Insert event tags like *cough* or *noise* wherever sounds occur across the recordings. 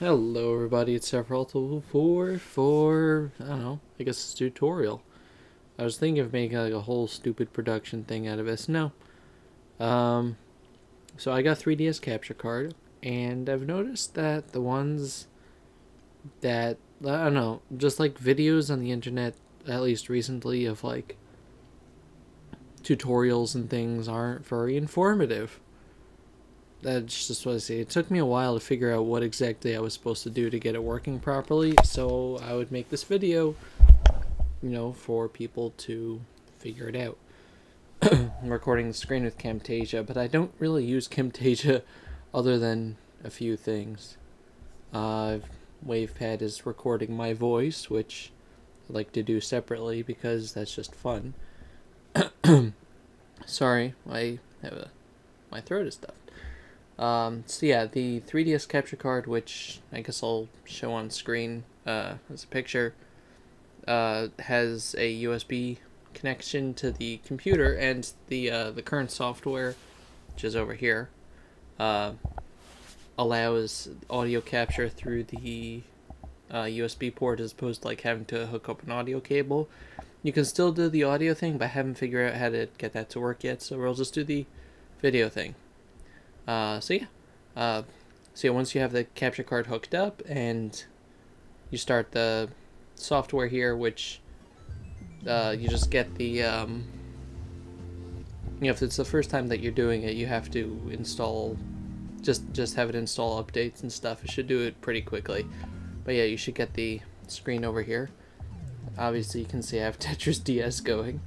Hello everybody, it's Sephiroth4 for, I don't know, I guess it's tutorial. I was thinking of making like a whole stupid production thing out of this. No. Um, so I got 3DS capture card, and I've noticed that the ones that, I don't know, just like videos on the internet, at least recently, of like tutorials and things aren't very informative that's just what I say. It took me a while to figure out what exactly I was supposed to do to get it working properly, so I would make this video, you know, for people to figure it out. I'm *clears throat* recording the screen with Camtasia, but I don't really use Camtasia *laughs* other than a few things. Uh, WavePad is recording my voice, which I like to do separately because that's just fun. *clears throat* Sorry, I have a my throat is stuffed. Um, so yeah, the 3DS capture card, which I guess I'll show on screen uh, as a picture, uh, has a USB connection to the computer, and the uh, the current software, which is over here, uh, allows audio capture through the USB uh, port as opposed to like having to hook up an audio cable. You can still do the audio thing, but I haven't figured out how to get that to work yet, so we'll just do the video thing. Uh, so yeah, uh, so yeah, once you have the capture card hooked up and you start the software here, which uh, you just get the, um, you know, if it's the first time that you're doing it, you have to install, just just have it install updates and stuff. It should do it pretty quickly. But yeah, you should get the screen over here. Obviously, you can see I have *laughs* Tetris DS going.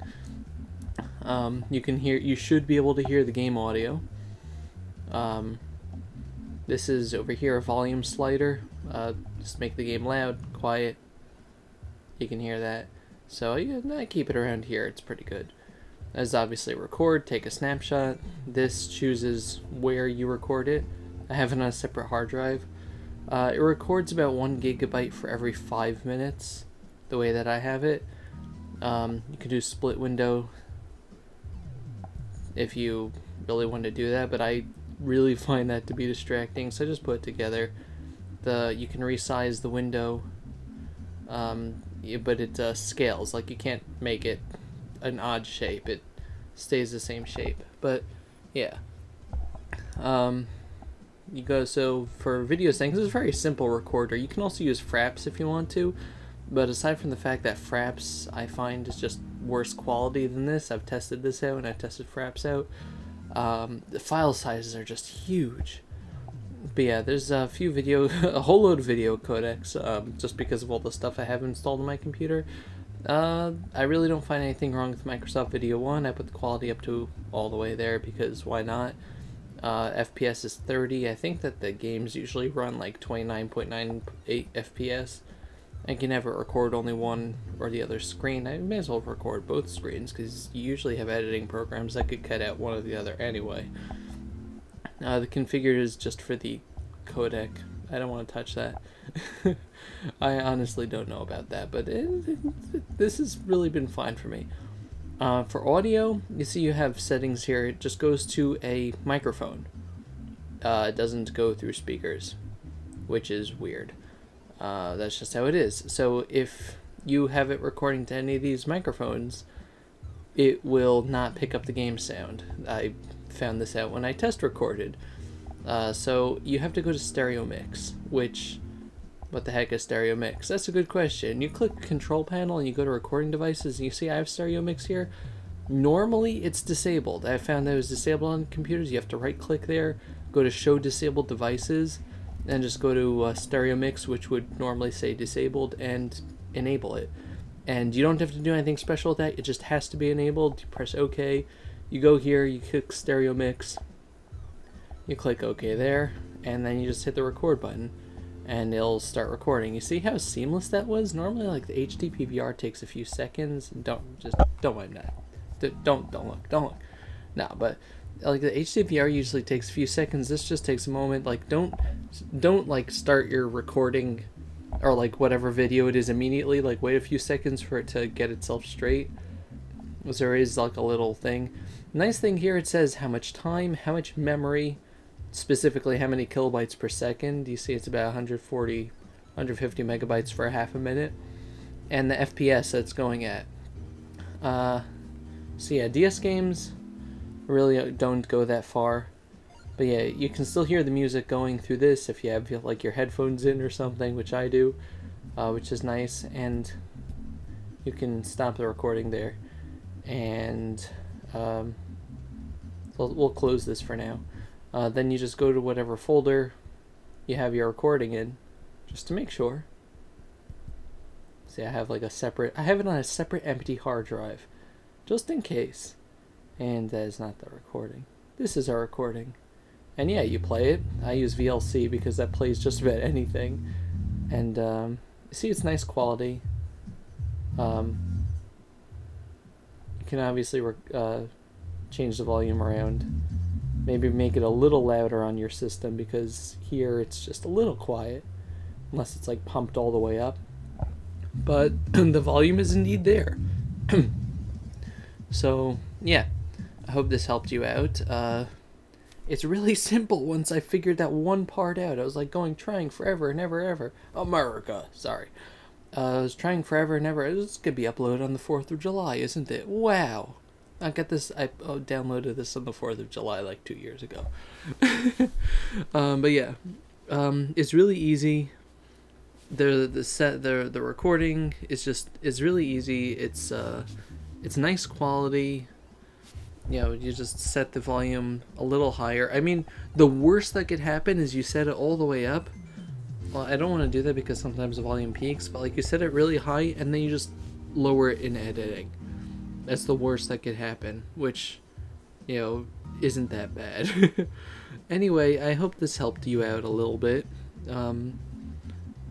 Um, you can hear, you should be able to hear the game audio. Um, this is over here a volume slider. Uh, just make the game loud, quiet. You can hear that. So yeah, I keep it around here. It's pretty good. As obviously record, take a snapshot. This chooses where you record it. I have it on a separate hard drive. Uh, it records about one gigabyte for every five minutes, the way that I have it. Um, you can do split window if you really want to do that, but I really find that to be distracting, so I just put it together. The you can resize the window, um, but it uh, scales. Like you can't make it an odd shape. It stays the same shape. But yeah, um, you go so for video settings. It's a very simple recorder. You can also use Fraps if you want to. But aside from the fact that Fraps I find is just worse quality than this, I've tested this out and I've tested Fraps out. Um, the file sizes are just huge. But yeah, there's a few video, *laughs* a whole load of video codecs, um, just because of all the stuff I have installed on my computer. Uh, I really don't find anything wrong with Microsoft Video 1. I put the quality up to all the way there because why not? Uh, FPS is 30. I think that the games usually run like 29.98 FPS. I can never record only one or the other screen. I may as well record both screens because you usually have editing programs that could cut out one or the other anyway. Uh, the configured is just for the codec. I don't want to touch that. *laughs* I honestly don't know about that, but it, it, this has really been fine for me. Uh, for audio, you see you have settings here. It just goes to a microphone. Uh, it doesn't go through speakers, which is weird. Uh, that's just how it is. So if you have it recording to any of these microphones, it will not pick up the game sound. I found this out when I test recorded. Uh, so you have to go to stereo mix, which, what the heck is stereo mix? That's a good question. You click control panel and you go to recording devices and you see I have stereo mix here. Normally it's disabled. I found that it was disabled on computers. You have to right click there, go to show disabled devices, and just go to uh, stereo mix, which would normally say disabled, and enable it. And you don't have to do anything special with that, it just has to be enabled. You press OK, you go here, you click stereo mix, you click OK there, and then you just hit the record button and it'll start recording. You see how seamless that was? Normally like the HD takes a few seconds. Don't just don't mind that. Don't don't look. Don't look. No, but like the HDVR usually takes a few seconds. This just takes a moment. Like don't don't like start your recording or like whatever video it is immediately. Like wait a few seconds for it to get itself straight. Because there is like a little thing. Nice thing here it says how much time, how much memory, specifically how many kilobytes per second. You see it's about 140, 150 megabytes for a half a minute. And the FPS that's going at. Uh, so yeah, DS games really don't go that far. But yeah, you can still hear the music going through this if you have like your headphones in or something, which I do, uh, which is nice. And you can stop the recording there. And um, we'll, we'll close this for now. Uh, then you just go to whatever folder you have your recording in, just to make sure. See, I have like a separate, I have it on a separate empty hard drive, just in case. And that is not the recording. This is our recording. And yeah, you play it. I use VLC because that plays just about anything. And um, see, it's nice quality. Um, you can obviously uh, change the volume around. Maybe make it a little louder on your system because here it's just a little quiet. Unless it's like pumped all the way up. But *clears throat* the volume is indeed there. *clears throat* so, yeah. I hope this helped you out. Uh, it's really *laughs* simple once I figured that one part out. I was like going trying forever and ever ever. America, sorry. Uh, I was trying forever and ever. This could be uploaded on the 4th of July, isn't it? Wow. I got this, I oh, downloaded this on the 4th of July like two years ago. *laughs* um, but yeah, um, it's really easy. The, the set, the, the recording is just, is really easy. It's, uh, it's nice quality you know, you just set the volume a little higher. I mean, the worst that could happen is you set it all the way up. Well, I don't want to do that because sometimes the volume peaks, but like you set it really high and then you just lower it in editing. That's the worst that could happen, which, you know, isn't that bad. *laughs* anyway, I hope this helped you out a little bit. Um,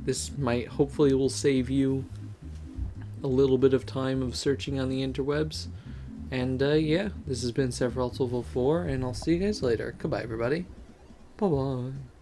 this might hopefully will save you a little bit of time of searching on the interwebs. And uh, yeah, this has been Sephiroth 4, and I'll see you guys later. Goodbye, everybody. Bye bye.